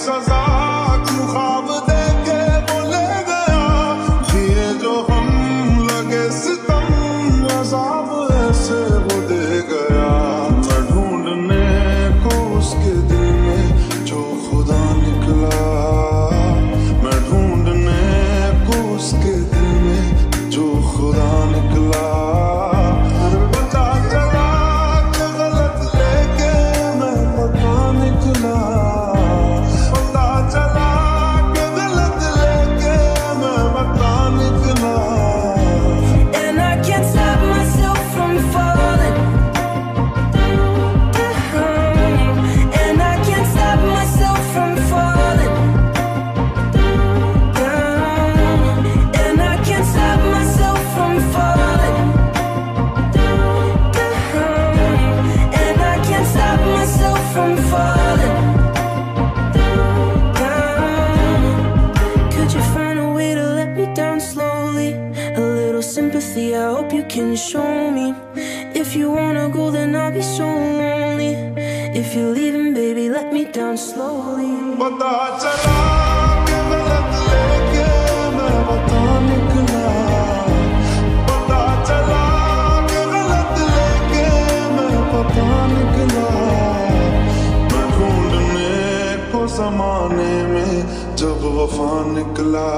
Jesus. I hope you can show me. If you wanna go, then I'll be so lonely. If you're leaving, baby, let me down slowly. But the heart's alive. जब वफा निकला